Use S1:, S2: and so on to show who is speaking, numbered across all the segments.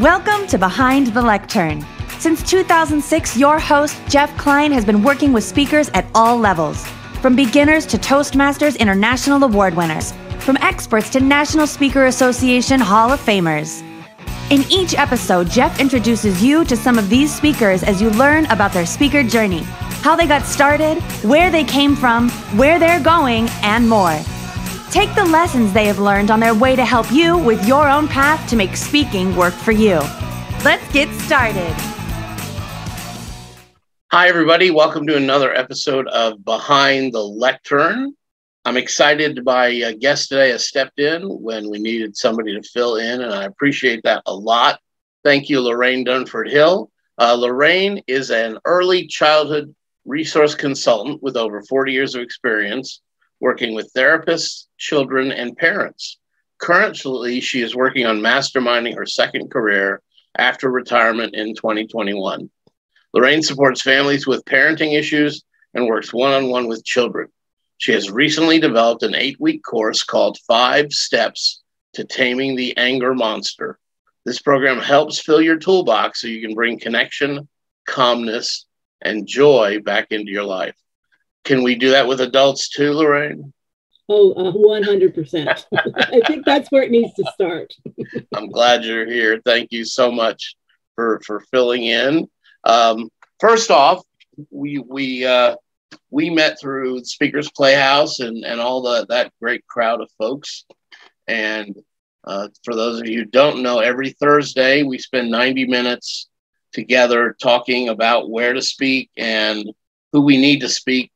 S1: Welcome to Behind the Lectern. Since 2006, your host, Jeff Klein, has been working with speakers at all levels, from beginners to Toastmasters International Award winners, from experts to National Speaker Association Hall of Famers. In each episode, Jeff introduces you to some of these speakers as you learn about their speaker journey, how they got started, where they came from, where they're going, and more. Take the lessons they have learned on their way to help you with your own path to make speaking work for you. Let's get started.
S2: Hi, everybody. Welcome to another episode of Behind the Lectern. I'm excited by a guest today has stepped in when we needed somebody to fill in, and I appreciate that a lot. Thank you, Lorraine Durnford Hill. Uh, Lorraine is an early childhood resource consultant with over 40 years of experience working with therapists, children, and parents. Currently, she is working on masterminding her second career after retirement in 2021. Lorraine supports families with parenting issues and works one on one with children. She has recently developed an eight week course called Five Steps to Taming the Anger Monster. This program helps fill your toolbox so you can bring connection, calmness, and joy back into your life. Can we do that with adults too, Lorraine?
S3: Oh, uh, 100%. I think that's where it needs to start.
S2: I'm glad you're here. Thank you so much for, for filling in. Um, first off, we, we, uh, we met through Speakers Playhouse and, and all the, that great crowd of folks. And uh, for those of you who don't know, every Thursday we spend 90 minutes together talking about where to speak and who we need to speak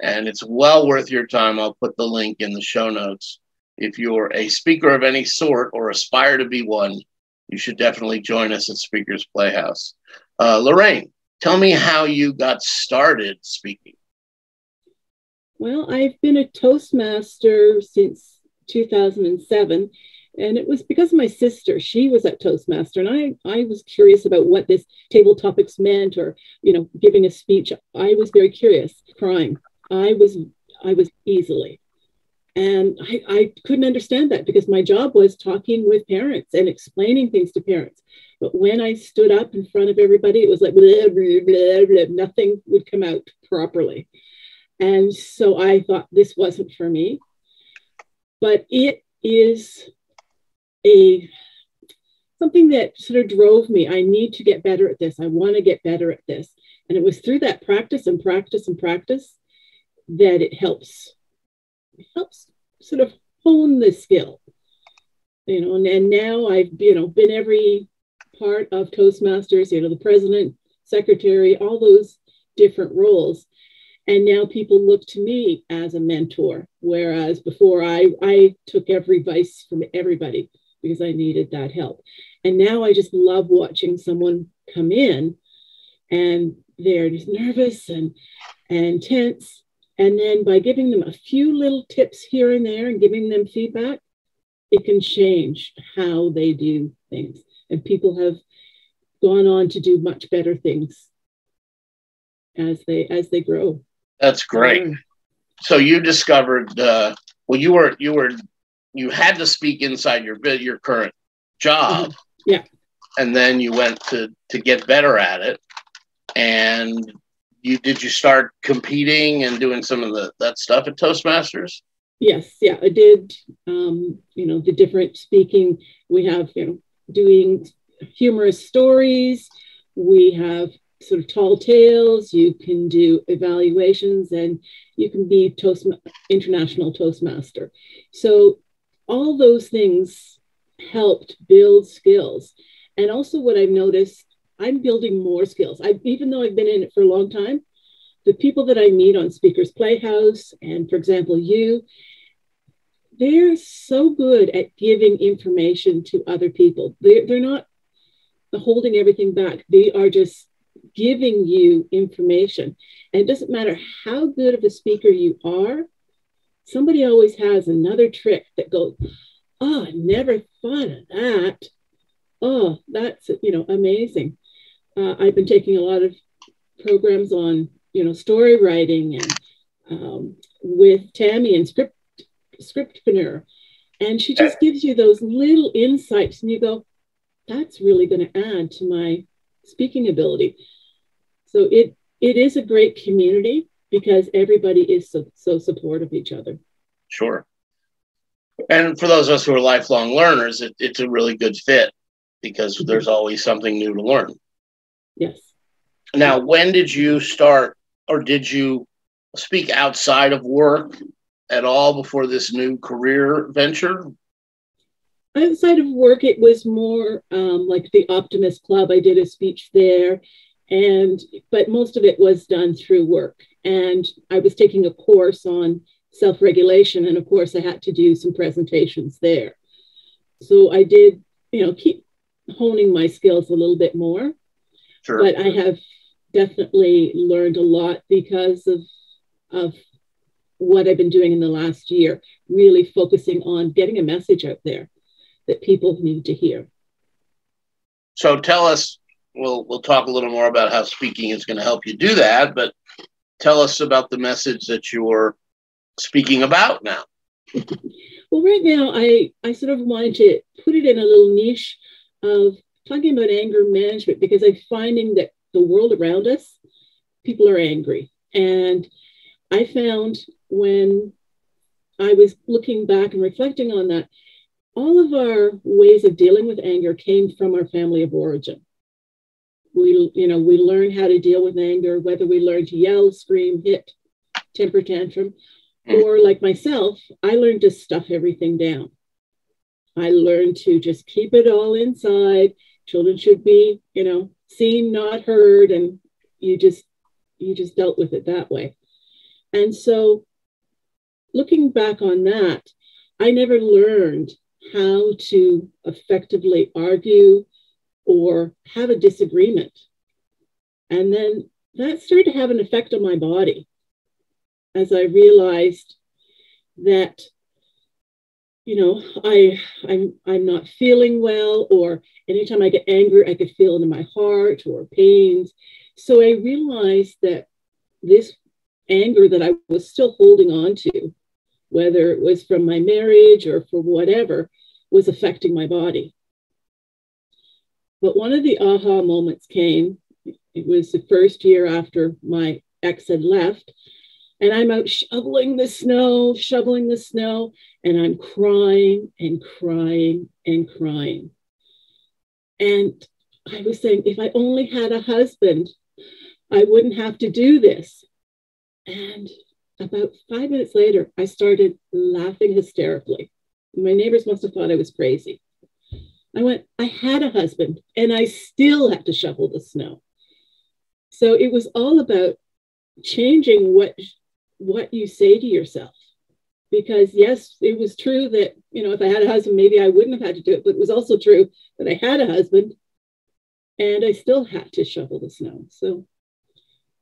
S2: and it's well worth your time. I'll put the link in the show notes. If you're a speaker of any sort or aspire to be one, you should definitely join us at Speakers Playhouse. Uh, Lorraine, tell me how you got started speaking.
S3: Well, I've been a Toastmaster since 2007, and it was because of my sister. She was at Toastmaster, and I, I was curious about what this table topics meant or, you know, giving a speech. I was very curious, crying. I was I was easily. And I, I couldn't understand that because my job was talking with parents and explaining things to parents. But when I stood up in front of everybody, it was like blah, blah, blah, blah, nothing would come out properly. And so I thought this wasn't for me. But it is a something that sort of drove me. I need to get better at this. I want to get better at this. And it was through that practice and practice and practice that it helps helps sort of hone the skill you know and, and now i've you know been every part of toastmasters you know the president secretary all those different roles. And now people look to me as a mentor whereas before i i took every advice from everybody because i needed that help. And now i just love watching someone come in and they're just nervous and and tense and then by giving them a few little tips here and there and giving them feedback, it can change how they do things. And people have gone on to do much better things as they as they grow.
S2: That's great. So you discovered uh, well you were you were you had to speak inside your your current job.
S3: Mm-hmm. Yeah.
S2: And then you went to to get better at it and you did you start competing and doing some of the that stuff at Toastmasters?
S3: Yes, yeah, I did. Um, you know, the different speaking. We have you know doing humorous stories. We have sort of tall tales. You can do evaluations, and you can be Toast international Toastmaster. So all those things helped build skills. And also, what I've noticed I'm building more skills. I, even though I've been in it for a long time, the people that I meet on Speakers Playhouse, and for example, you, they're so good at giving information to other people. They're, they're not holding everything back, they are just giving you information. And it doesn't matter how good of a speaker you are, somebody always has another trick that goes, Oh, I never thought of that. Oh, that's you know amazing uh, I've been taking a lot of programs on, you know, story writing and um, with Tammy and script scriptpreneur, and she just gives you those little insights, and you go, that's really going to add to my speaking ability. So it it is a great community because everybody is so so supportive of each other.
S2: Sure. And for those of us who are lifelong learners, it, it's a really good fit because there's always something new to learn.
S3: Yes.
S2: Now, when did you start, or did you speak outside of work at all before this new career venture?
S3: Outside of work, it was more um, like the Optimist Club. I did a speech there, and but most of it was done through work. And I was taking a course on self-regulation, and of course, I had to do some presentations there. So I did, you know, keep honing my skills a little bit more. Sure. But I have definitely learned a lot because of of what I've been doing in the last year, really focusing on getting a message out there that people need to hear.
S2: So tell us, we'll we'll talk a little more about how speaking is going to help you do that, but tell us about the message that you're speaking about now.
S3: well, right now I I sort of wanted to put it in a little niche of talking about anger management because I'm finding that the world around us, people are angry. And I found when I was looking back and reflecting on that, all of our ways of dealing with anger came from our family of origin. We, you know, we learn how to deal with anger, whether we learn to yell, scream, hit, temper tantrum, hmm. or like myself, I learned to stuff everything down. I learned to just keep it all inside. Children should be, you know, seen, not heard, and you just you just dealt with it that way. And so looking back on that, I never learned how to effectively argue or have a disagreement. And then that started to have an effect on my body as I realized that you know I I'm I'm not feeling well or anytime I get angry I could feel it in my heart or pains so I realized that this anger that I was still holding on to whether it was from my marriage or for whatever, was affecting my body. But one of the aha moments came. It was the first year after my ex had left. And I'm out shoveling the snow, shoveling the snow, and I'm crying and crying and crying. And I was saying, if I only had a husband, I wouldn't have to do this. And about five minutes later, I started laughing hysterically. My neighbors must have thought I was crazy. I went, I had a husband and I still have to shovel the snow. So it was all about changing what what you say to yourself. Because yes, it was true that, you know, if I had a husband, maybe I wouldn't have had to do it, but it was also true that I had a husband and I still had to shovel the snow. So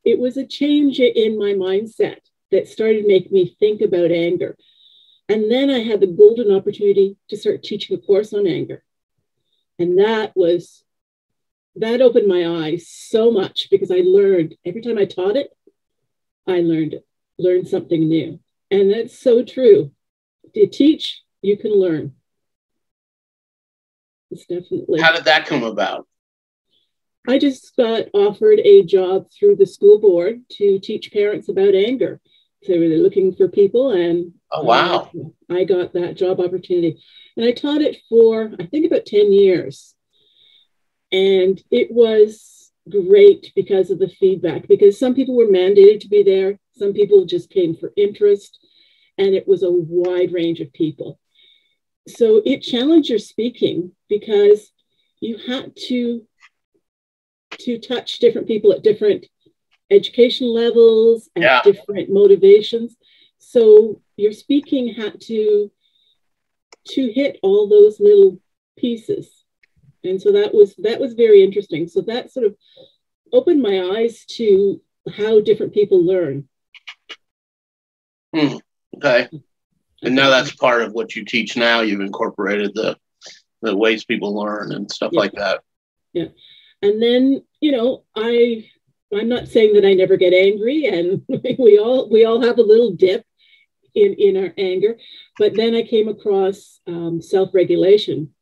S3: it was a change in my mindset that started making me think about anger. And then I had the golden opportunity to start teaching a course on anger. And that was, that opened my eyes so much because I learned every time I taught it, I learned it, learned something new. And that's so true. To teach, you can learn. It's definitely.
S2: How did that come about?
S3: I just got offered a job through the school board to teach parents about anger. So They were looking for people, and
S2: oh wow,
S3: uh, I got that job opportunity, and I taught it for I think about ten years, and it was great because of the feedback. Because some people were mandated to be there, some people just came for interest, and it was a wide range of people. So it challenged your speaking because you had to to touch different people at different education levels and yeah. different motivations. So your speaking had to to hit all those little pieces. And so that was that was very interesting. So that sort of opened my eyes to how different people learn.
S2: Hmm. Okay. And now that's part of what you teach now. You've incorporated the the ways people learn and stuff
S3: yeah.
S2: like that.
S3: Yeah. And then, you know, I I'm not saying that I never get angry, and we all we all have a little dip in in our anger. But then I came across um, self regulation,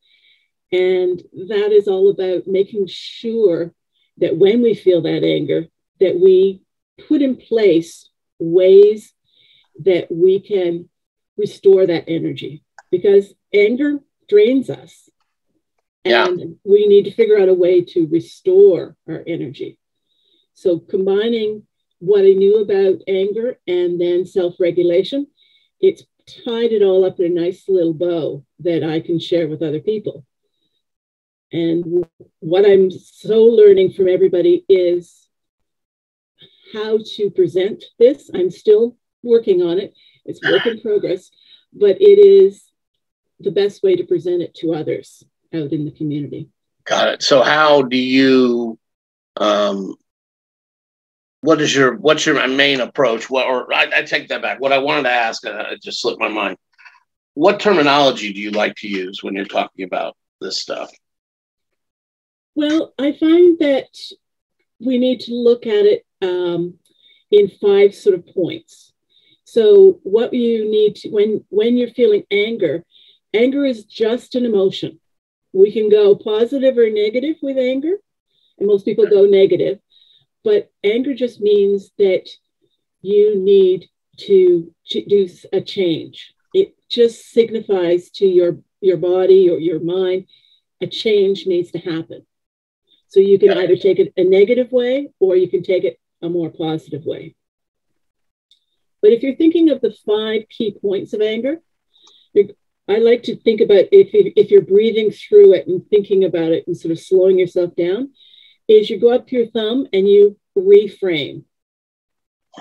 S3: And that is all about making sure that when we feel that anger, that we put in place ways that we can restore that energy because anger drains us.
S2: Yeah.
S3: And we need to figure out a way to restore our energy. So, combining what I knew about anger and then self regulation, it's tied it all up in a nice little bow that I can share with other people. And what I'm so learning from everybody is how to present this. I'm still working on it, it's work in progress, but it is the best way to present it to others out in the community.
S2: Got it. So how do you um what is your what's your main approach? What or I, I take that back. What I wanted to ask, uh, it just slipped my mind. What terminology do you like to use when you're talking about this stuff?
S3: Well, I find that we need to look at it um, in five sort of points. So, what you need to, when when you're feeling anger, anger is just an emotion. We can go positive or negative with anger, and most people go negative. But anger just means that you need to, to do a change. It just signifies to your your body or your mind a change needs to happen. So you can either take it a negative way or you can take it a more positive way. But if you're thinking of the five key points of anger, I like to think about if, if you're breathing through it and thinking about it and sort of slowing yourself down, is you go up to your thumb and you reframe.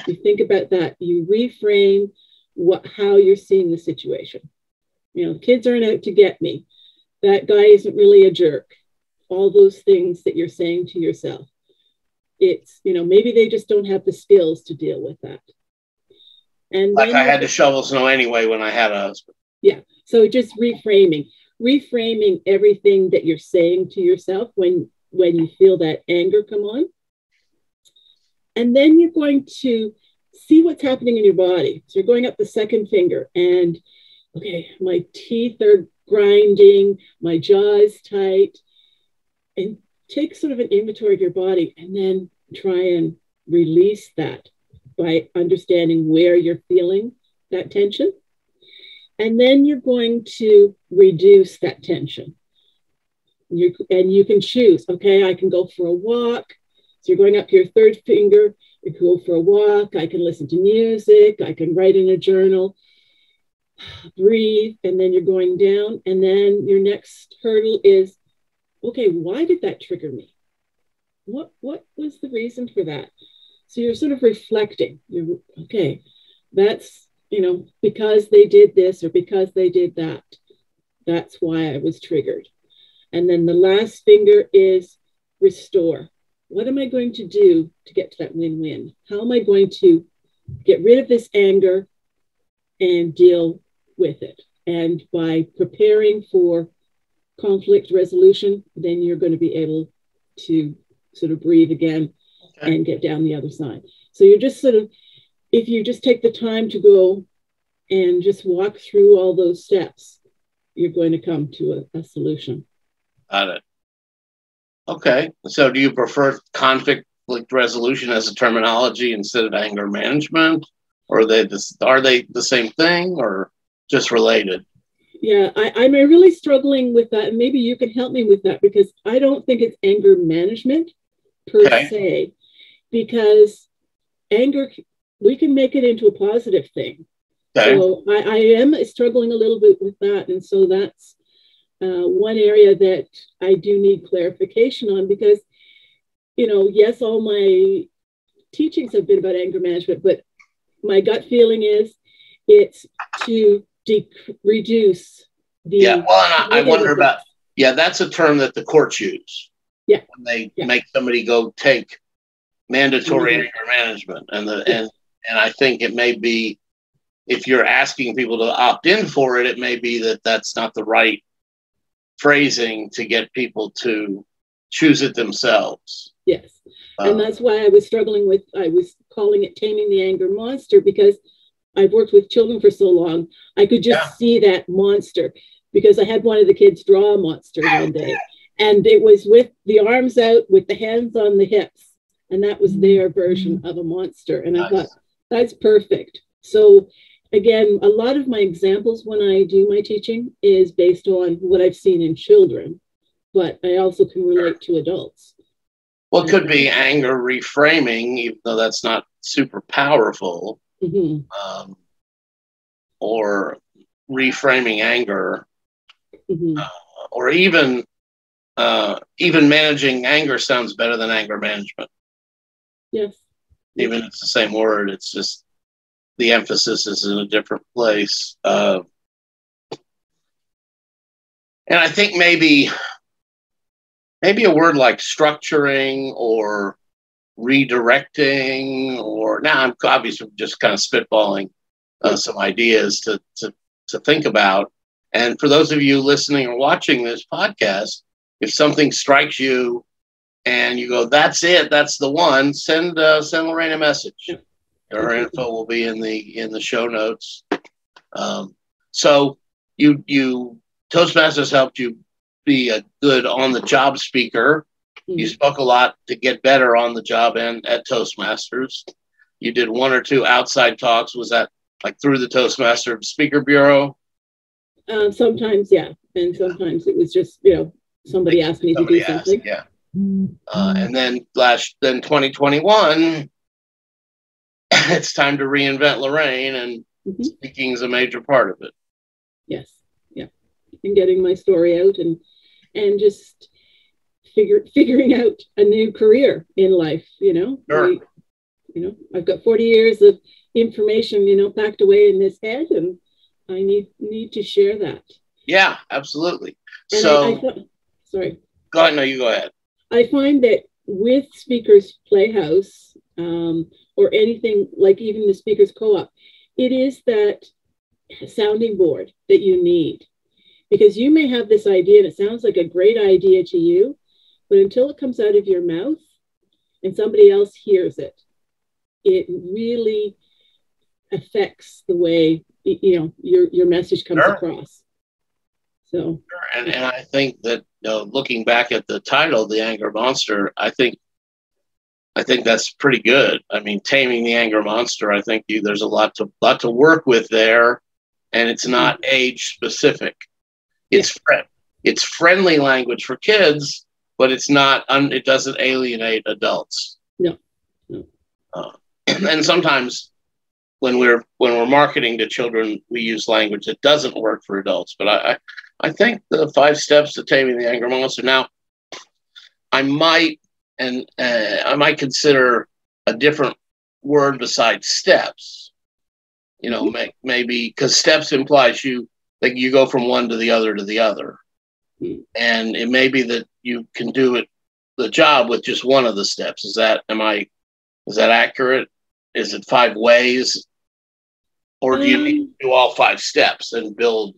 S3: You think about that. You reframe what how you're seeing the situation. You know, kids aren't out to get me. That guy isn't really a jerk all those things that you're saying to yourself. It's, you know, maybe they just don't have the skills to deal with that.
S2: And like I had to shovel snow anyway when I had a husband.
S3: Yeah. So just reframing, reframing everything that you're saying to yourself when when you feel that anger come on. And then you're going to see what's happening in your body. So you're going up the second finger and okay, my teeth are grinding, my jaw is tight, and take sort of an inventory of your body and then try and release that by understanding where you're feeling that tension. And then you're going to reduce that tension. You, and you can choose, okay, I can go for a walk. So you're going up to your third finger, you can go for a walk, I can listen to music, I can write in a journal, breathe, and then you're going down. And then your next hurdle is okay, why did that trigger me? What what was the reason for that? So you're sort of reflecting. You're okay, that's you know, because they did this or because they did that. That's why I was triggered. And then the last finger is restore. What am I going to do to get to that win win? How am I going to get rid of this anger and deal with it? And by preparing for conflict resolution, then you're going to be able to sort of breathe again. And get down the other side. So you're just sort of, if you just take the time to go and just walk through all those steps, you're going to come to a, a solution.
S2: Got it. Okay. So do you prefer conflict resolution as a terminology instead of anger management? Or are they, this, are they the same thing or just related?
S3: Yeah, I, I'm really struggling with that. And maybe you can help me with that because I don't think it's anger management per okay. se, because anger, we can make it into a positive thing. Okay. So I, I am struggling a little bit with that. And so that's uh, one area that I do need clarification on because, you know, yes, all my teachings have been about anger management, but my gut feeling is it's to de- reduce the.
S2: Yeah, well, I, I wonder about. Yeah, that's a term that the courts use.
S3: Yeah.
S2: When they
S3: yeah.
S2: make somebody go take mandatory mm-hmm. anger management, and the and and I think it may be if you're asking people to opt in for it, it may be that that's not the right phrasing to get people to choose it themselves.
S3: Yes. and um, that's why I was struggling with, I was calling it Taming the Anger Monster because I've worked with children for so long, I could just yeah. see that monster. because I had one of the kids draw a monster one day, and it was with the arms out, with the hands on the hips, and that was their version of a monster. And I thought that's perfect. So again, a lot of my examples when I do my teaching is based on what I've seen in children, but I also can relate to adults.
S2: Well, it could be anger reframing, even though that's not super powerful,
S3: Mhm.
S2: um, or reframing anger,
S3: Mhm.
S2: or even uh, even managing anger sounds better than anger management.
S3: Yes.
S2: Even if it's the same word, it's just the emphasis is in a different place. Uh, and I think maybe maybe a word like structuring or redirecting or now I'm obviously just kind of spitballing uh, some ideas to, to to think about. And for those of you listening or watching this podcast, if something strikes you and you go, "That's it, that's the one," send uh, send Lorraine a message. Her info will be in the in the show notes. Um, so you you Toastmasters helped you be a good on the job speaker. You
S3: Mhm.
S2: spoke a lot to get better on the job and at Toastmasters. You did one or two outside talks. Was that like through the Toastmaster Speaker Bureau?
S3: Um, sometimes, yeah, and sometimes it was just you know somebody asked me to do
S2: asked,
S3: something.
S2: yeah. Uh, and then last, then 2021, it's time to reinvent Lorraine, and
S3: Mhm.
S2: speaking is a major part of it.
S3: Yes, yeah, and getting my story out and and just figure figuring out a new career in life. You know,
S2: Sure.
S3: I- you know, I've got forty years of information, you know, packed away in this head, and I need need to share that.
S2: Yeah, absolutely.
S3: And
S2: so
S3: I, I thought, sorry.
S2: go ahead. No, you go ahead.
S3: I find that with Speakers Playhouse um, or anything like even the Speakers Co op, it is that sounding board that you need. Because you may have this idea and it sounds like a great idea to you, but until it comes out of your mouth and somebody else hears it, it really affects the way you know your your message comes
S2: Sure.
S3: across. So
S2: And and I think that you know, looking back at the title, the anger monster, I think I think that's pretty good. I mean, taming the anger monster. I think you, there's a lot to lot to work with there, and it's not age specific. It's friend. It's friendly language for kids, but it's not. Un, it doesn't alienate adults.
S3: No. No.
S2: Uh, and sometimes when we're when we're marketing to children, we use language that doesn't work for adults. But I, I, I think the five steps to taming the anger monster. Now, I might and uh, I might consider a different word besides steps. You know, may, maybe because steps implies you that you go from one to the other to the other,
S3: Mm.
S2: and it may be that you can do it the job with just one of the steps. Is that am I is that accurate? Is it five ways, or do you need
S3: Um,
S2: to do all five steps and build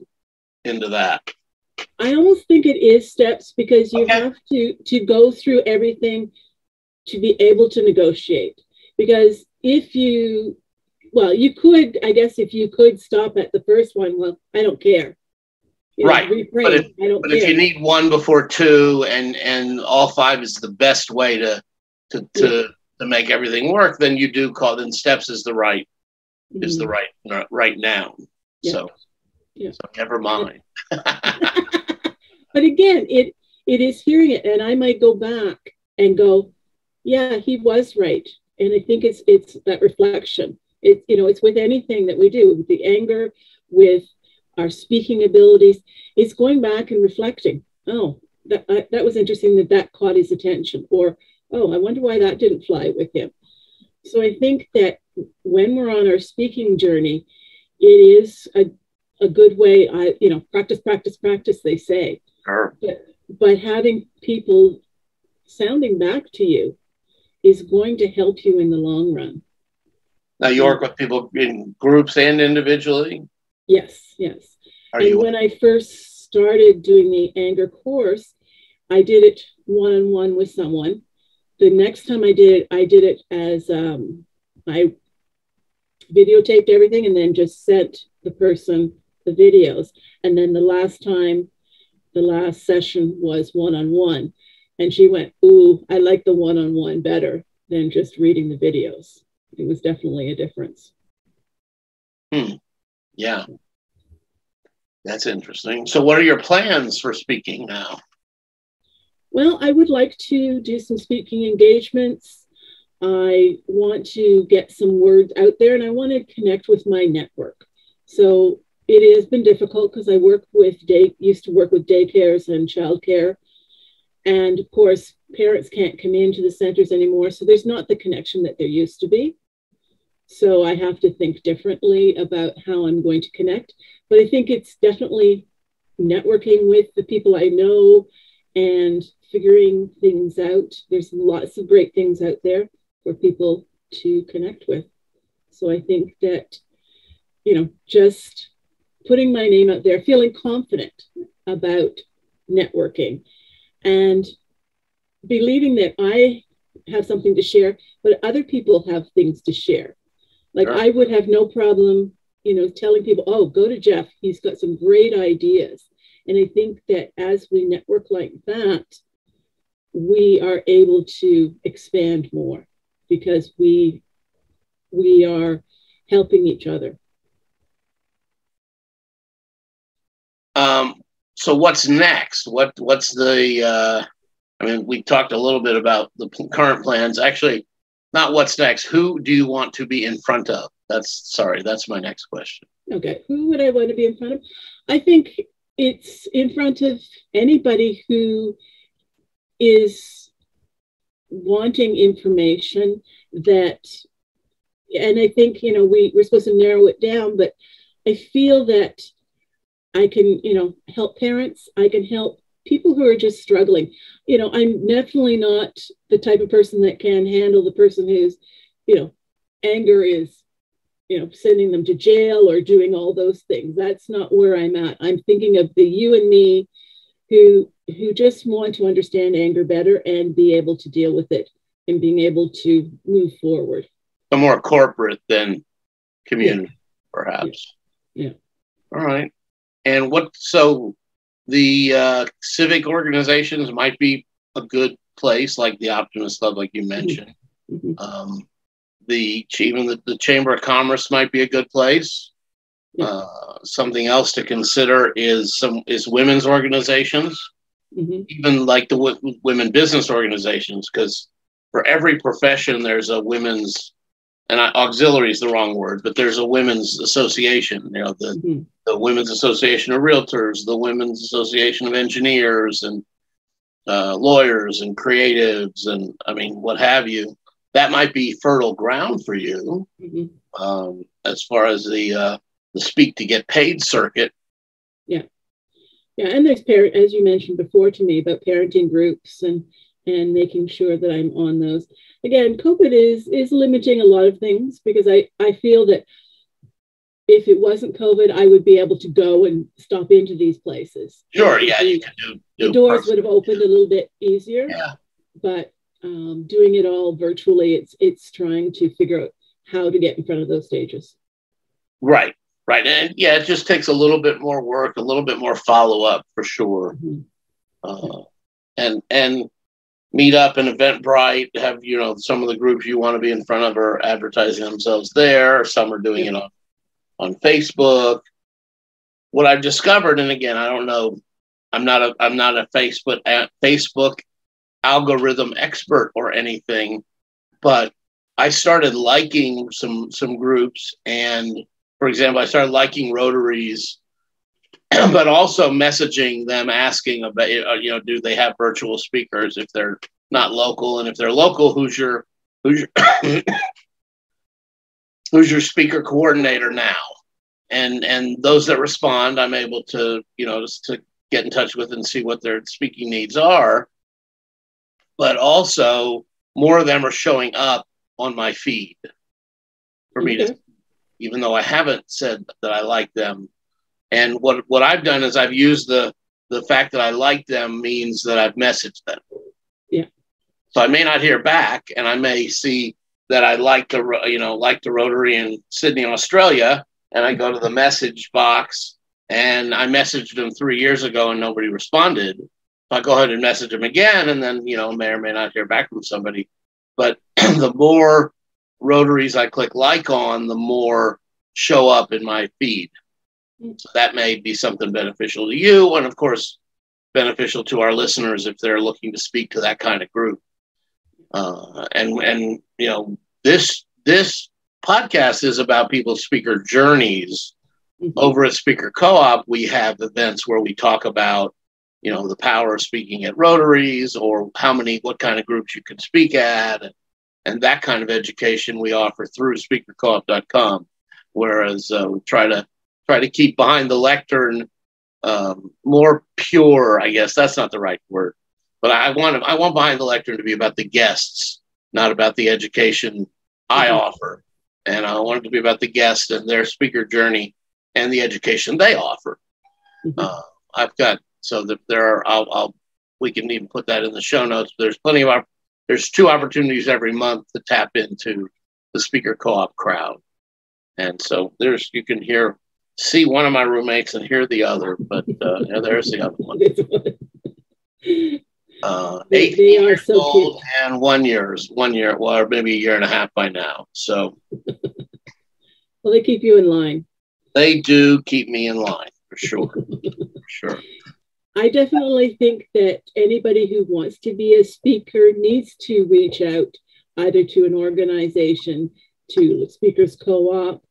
S2: into that?
S3: I almost think it is steps because you
S2: Okay.
S3: have to to go through everything to be able to negotiate. Because if you, well, you could, I guess, if you could stop at the first one, well, I don't care. You know,
S2: Right.
S3: refrain,
S2: But if-
S3: I don't
S2: But
S3: care.
S2: if you need one before two, and and all five is the best way to to to, to make everything work, then you do call then steps is the right is the
S3: Mhm.
S2: right right noun.
S3: Yeah.
S2: So
S3: Yeah.
S2: so never mind.
S3: but again, it it is hearing it, and I might go back and go, yeah, he was right, and I think it's it's that reflection. It you know it's with anything that we do, with the anger, with our speaking abilities, it's going back and reflecting. Oh, that I, that was interesting that that caught his attention, or oh, I wonder why that didn't fly with him. So I think that when we're on our speaking journey, it is a a good way. I you know practice, practice, practice. They say
S2: Sure.
S3: but having people sounding back to you is going to help you in the long run.
S2: Now you work with people in groups and individually.
S3: Yes, yes.
S2: Are
S3: and
S2: you
S3: when I first started doing the anger course, I did it one on one with someone. The next time I did it, I did it as um, I videotaped everything and then just sent the person the videos. And then the last time, the last session was one on one. And she went, Ooh, I like the one on one better than just reading the videos. It was definitely a difference.
S2: Hmm. Yeah. That's interesting. So, what are your plans for speaking now?
S3: Well, I would like to do some speaking engagements. I want to get some words out there and I want to connect with my network. So it has been difficult because I work with day used to work with daycares and childcare. And of course, parents can't come into the centers anymore. So there's not the connection that there used to be. So I have to think differently about how I'm going to connect. But I think it's definitely networking with the people I know and figuring things out. There's lots of great things out there for people to connect with. So I think that, you know, just putting my name out there, feeling confident about networking and believing that I have something to share, but other people have things to share. Like sure. I would have no problem, you know, telling people, oh, go to Jeff. He's got some great ideas. And I think that as we network like that, we are able to expand more because we we are helping each other.
S2: Um, so what's next? What what's the? Uh, I mean, we talked a little bit about the current plans. Actually, not what's next. Who do you want to be in front of? That's sorry. That's my next question.
S3: Okay, who would I want to be in front of? I think it's in front of anybody who is wanting information that and i think you know we, we're supposed to narrow it down but i feel that i can you know help parents i can help people who are just struggling you know i'm definitely not the type of person that can handle the person who's you know anger is you know sending them to jail or doing all those things that's not where i'm at i'm thinking of the you and me who who just want to understand anger better and be able to deal with it and being able to move forward.
S2: A more corporate than community, yeah. perhaps.
S3: Yeah. yeah.
S2: All right. And what, so the uh, civic organizations might be a good place, like the Optimist Club, like you mentioned. Mm-hmm. Um, the even the, the Chamber of Commerce might be a good place. Yeah. Uh, something else to consider is some is women's organizations mm-hmm. even like the w- women business organizations, because for every profession there's a women's and I, auxiliary is the wrong word, but there's a women's association. You know, the mm-hmm. the Women's Association of Realtors, the Women's Association of Engineers, and uh, lawyers and creatives, and I mean, what have you. That might be fertile ground for you mm-hmm. um, as far as the uh, the speak to get paid circuit.
S3: Yeah. Yeah, and there's parent, as you mentioned before to me about parenting groups and and making sure that I'm on those. Again, COVID is is limiting a lot of things because I I feel that if it wasn't COVID, I would be able to go and stop into these places.
S2: Sure, yeah, you can do,
S3: do the doors would have opened a little bit easier.
S2: Yeah,
S3: but um, doing it all virtually, it's it's trying to figure out how to get in front of those stages.
S2: Right, Right. And yeah, it just takes a little bit more work, a little bit more follow up for sure. Mm-hmm. Uh, and and meet up and Eventbrite, have you know some of the groups you want to be in front of are advertising themselves there. Some are doing it on on Facebook. What I've discovered, and again, I don't know, I'm not a I'm not a Facebook Facebook algorithm expert or anything, but I started liking some some groups and for example, I started liking Rotaries, but also messaging them, asking about, you know, do they have virtual speakers if they're not local, and if they're local, who's your who's your who's your speaker coordinator now? And and those that respond, I'm able to, you know, just to get in touch with and see what their speaking needs are. But also, more of them are showing up on my feed for me to mm-hmm. even though I haven't said that I like them. And what what I've done is I've used the the fact that I like them means that I've messaged them.
S3: Yeah.
S2: So I may not hear back, and I may see that I like the you know like the Rotary in Sydney, Australia, and I go to the message box and I messaged them three years ago and nobody responded, I go ahead and message them again, and then you know may or may not hear back from somebody. But the more rotaries I click like on, the more show up in my feed. So that may be something beneficial to you, and of course, beneficial to our listeners if they're looking to speak to that kind of group. Uh, and and you know this this podcast is about people's speaker journeys. Mm-hmm. Over at Speaker Co-op, we have events where we talk about you know the power of speaking at rotaries or how many what kind of groups you can speak at and, and that kind of education we offer through speakercoop.com whereas uh, we try to try to keep behind the lectern um, more pure i guess that's not the right word but i want i want behind the lectern to be about the guests not about the education i mm-hmm. offer and i want it to be about the guests and their speaker journey and the education they offer mm-hmm. uh, i've got so that there are, I'll, I'll, we can even put that in the show notes. There's plenty of, there's two opportunities every month to tap into the speaker co-op crowd. And so there's, you can hear, see one of my roommates and hear the other, but uh, yeah, there's the other one. Uh, eight years so old cute. and one years, one year, well, or maybe a year and a half by now. So,
S3: well, they keep you in line.
S2: They do keep me in line for sure, for sure.
S3: I definitely think that anybody who wants to be a speaker needs to reach out either to an organization, to the Speakers Co op,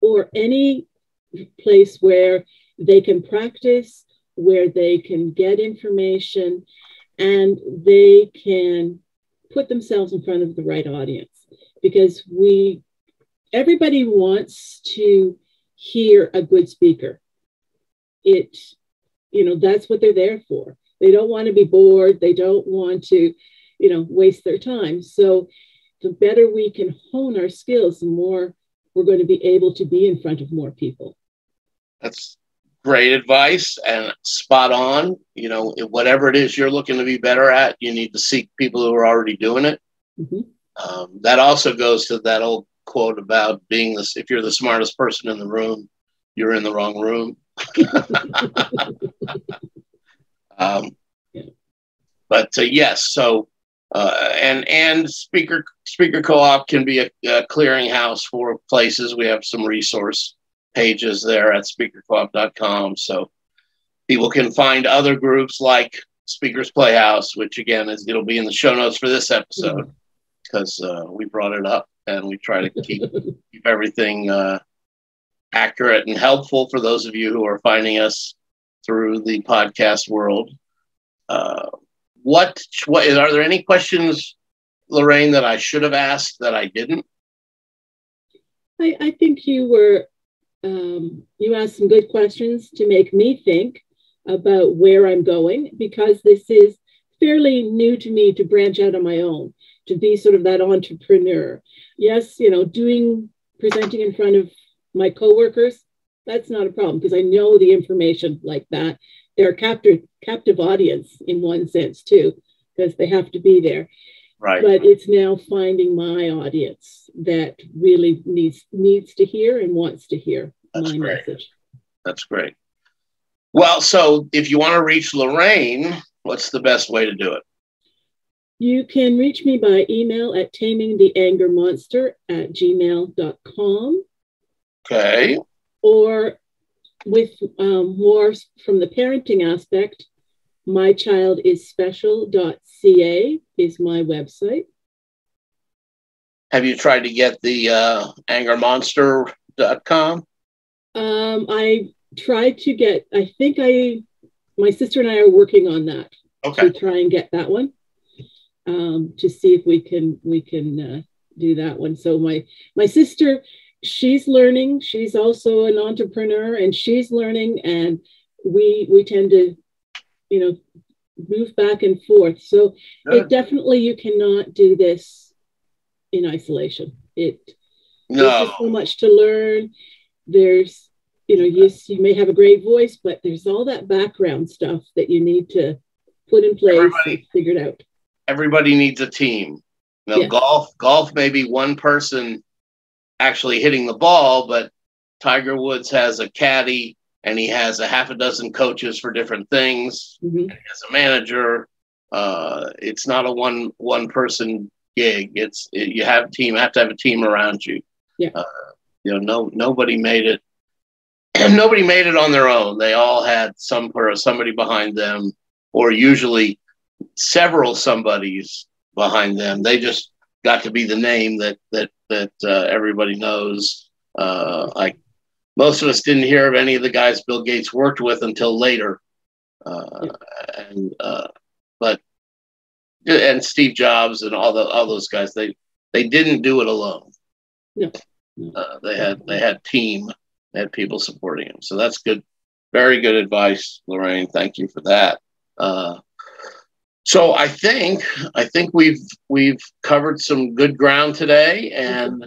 S3: or any place where they can practice, where they can get information, and they can put themselves in front of the right audience. Because we, everybody wants to hear a good speaker. It you know that's what they're there for they don't want to be bored they don't want to you know waste their time so the better we can hone our skills the more we're going to be able to be in front of more people
S2: that's great advice and spot on you know whatever it is you're looking to be better at you need to seek people who are already doing it mm-hmm. um, that also goes to that old quote about being this if you're the smartest person in the room you're in the wrong room um, but uh, yes, so uh, and and speaker speaker co-op can be a, a clearinghouse for places. We have some resource pages there at speakercoop.com. so people can find other groups like Speakers Playhouse, which again is it'll be in the show notes for this episode because uh, we brought it up and we try to keep keep everything uh, accurate and helpful for those of you who are finding us through the podcast world. Uh, what, what are there any questions, Lorraine, that I should have asked that I didn't?
S3: I, I think you were um, you asked some good questions to make me think about where I'm going because this is fairly new to me to branch out on my own, to be sort of that entrepreneur. Yes, you know, doing presenting in front of my coworkers, that's not a problem because I know the information like that. They're a captive captive audience in one sense too, because they have to be there.
S2: Right.
S3: But it's now finding my audience that really needs needs to hear and wants to hear
S2: That's
S3: my
S2: great.
S3: message.
S2: That's great. Well, so if you want to reach Lorraine, what's the best way to do it?
S3: You can reach me by email at tamingtheangermonster at gmail.com.
S2: Okay.
S3: Or with um, more from the parenting aspect, mychildisspecial.ca is my website.
S2: Have you tried to get the uh, angermonster.com?
S3: Um, I tried to get, I think I, my sister and I are working on that.
S2: Okay.
S3: To try and get that one. Um, to see if we can we can uh, do that one. So my my sister she's learning she's also an entrepreneur and she's learning and we we tend to you know move back and forth so yeah. it definitely you cannot do this in isolation it
S2: no.
S3: there's so much to learn there's you know yes you may have a great voice but there's all that background stuff that you need to put in place everybody, and figure it out
S2: everybody needs a team you know yeah. golf golf may be one person actually hitting the ball, but Tiger Woods has a caddy and he has a half a dozen coaches for different things.
S3: Mhm.
S2: As a manager, uh, it's not a one one person gig. It's it, you have a team, have to have a team around you.
S3: Yeah.
S2: Uh, you know, no nobody made it. nobody made it on their own. They all had some or somebody behind them, or usually several somebodies behind them. They just got to be the name that that that uh, everybody knows. Uh, like most of us didn't hear of any of the guys Bill Gates worked with until later, uh, and uh, but and Steve Jobs and all the all those guys they they didn't do it alone.
S3: No.
S2: Uh, they had they had team, they had people supporting them. So that's good, very good advice, Lorraine. Thank you for that. Uh, so I think I think we've we've covered some good ground today, and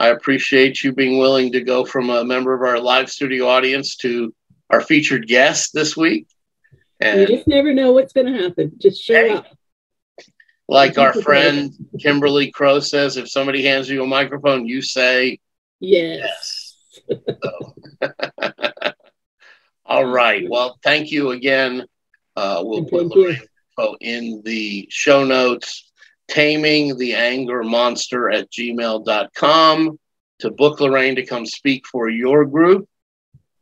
S2: I appreciate you being willing to go from a member of our live studio audience to our featured guest this week.
S3: You
S2: And
S3: just never know what's going to happen. Just show
S2: Hey.
S3: up.
S2: like our friend Kimberly Crow says, if somebody hands you a microphone, you say
S3: Yes.
S2: All right. Well, thank you again. Uh, we'll put
S3: you.
S2: Info in the show notes. Taming the anger monster at gmail.com to book Lorraine to come speak for your group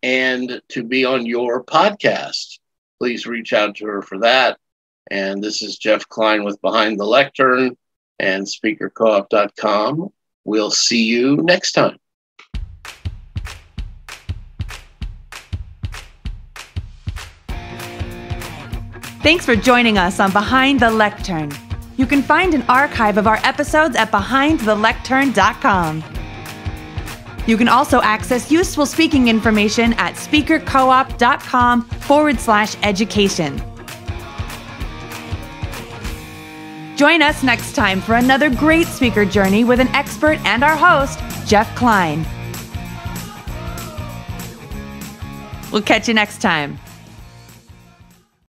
S2: and to be on your podcast. Please reach out to her for that. And this is Jeff Klein with Behind the Lectern and speakercoop.com. We'll see you next time.
S1: Thanks for joining us on Behind the Lectern. You can find an archive of our episodes at behindthelectern.com. You can also access useful speaking information at speakercoop.com forward slash education. Join us next time for another great speaker journey with an expert and our host, Jeff Klein. We'll catch you next time.